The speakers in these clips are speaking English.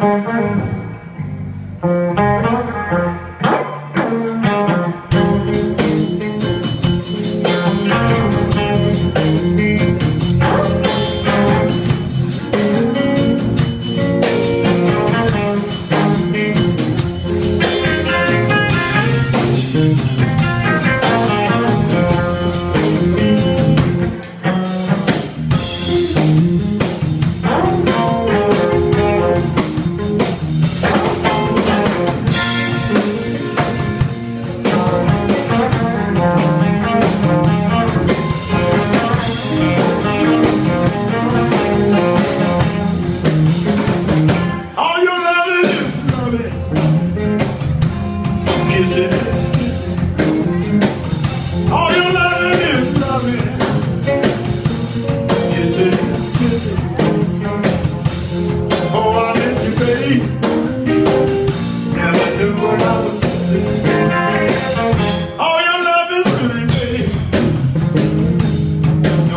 Thank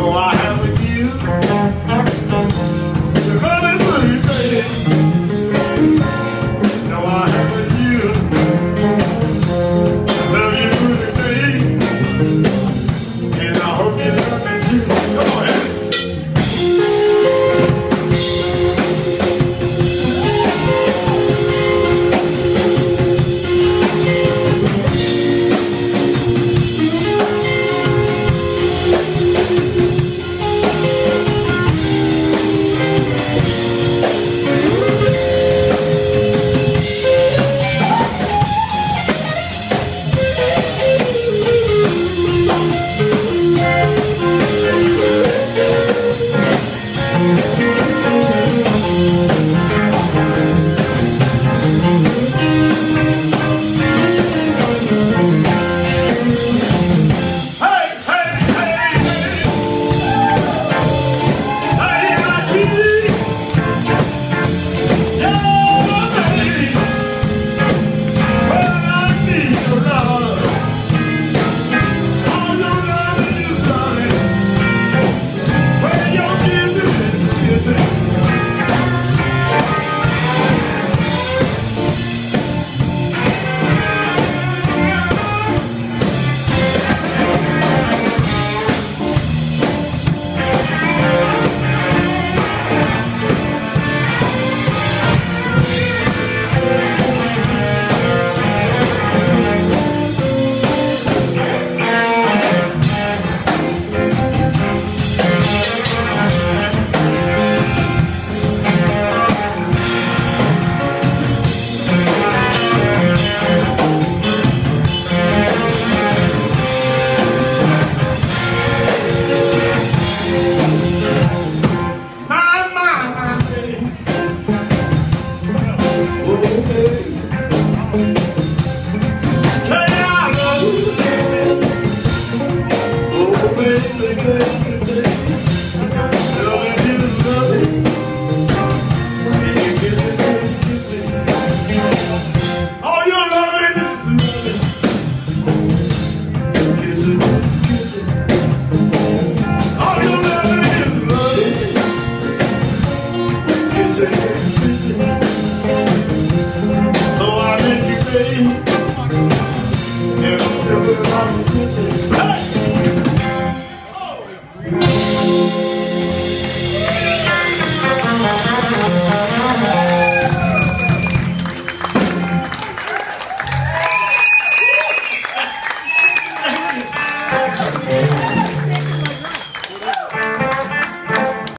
July.